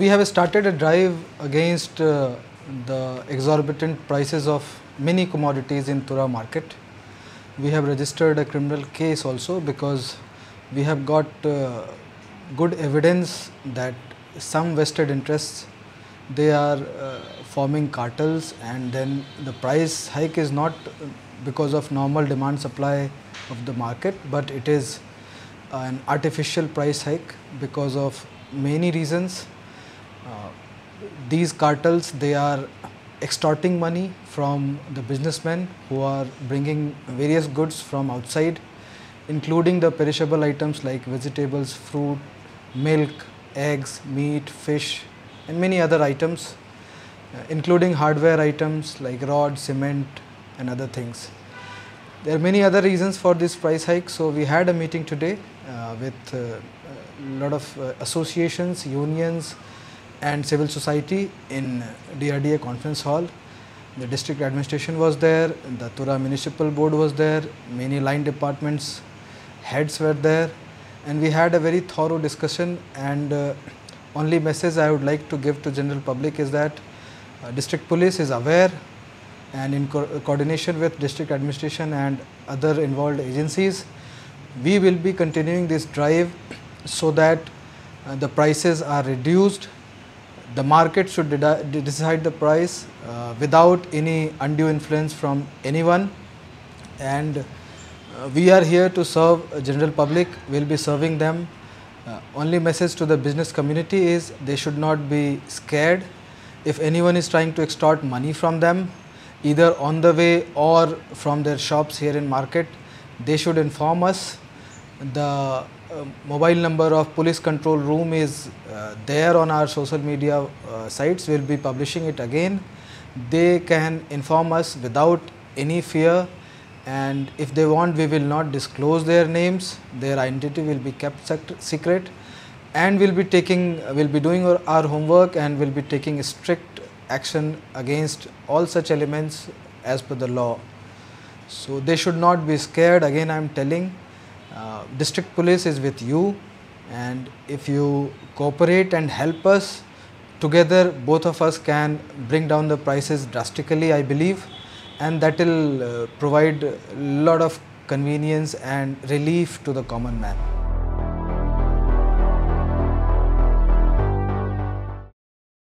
we have started a drive against uh, the exorbitant prices of many commodities in Tura market. We have registered a criminal case also because we have got uh, good evidence that some vested interests they are uh, forming cartels and then the price hike is not because of normal demand supply of the market but it is an artificial price hike because of many reasons these cartels they are extorting money from the businessmen who are bringing various goods from outside including the perishable items like vegetables fruit milk eggs meat fish and many other items uh, including hardware items like rod cement and other things. There are many other reasons for this price hike so we had a meeting today uh, with a lot of uh, associations unions and civil society in DRDA conference hall. The district administration was there, the Tura municipal board was there, many line departments heads were there and we had a very thorough discussion and uh, only message I would like to give to general public is that uh, district police is aware and in co coordination with district administration and other involved agencies we will be continuing this drive so that uh, the prices are reduced the market should decide the price uh, without any undue influence from anyone. And uh, we are here to serve general public. We will be serving them. Uh, only message to the business community is they should not be scared. If anyone is trying to extort money from them either on the way or from their shops here in market they should inform us. The mobile number of police control room is uh, there on our social media uh, sites. We will be publishing it again. They can inform us without any fear and if they want we will not disclose their names, their identity will be kept secret and we'll be taking, we'll be doing our, our homework and we'll be taking strict action against all such elements as per the law. So they should not be scared again I am telling uh, district police is with you and if you cooperate and help us together both of us can bring down the prices drastically I believe and that will uh, provide a lot of convenience and relief to the common man.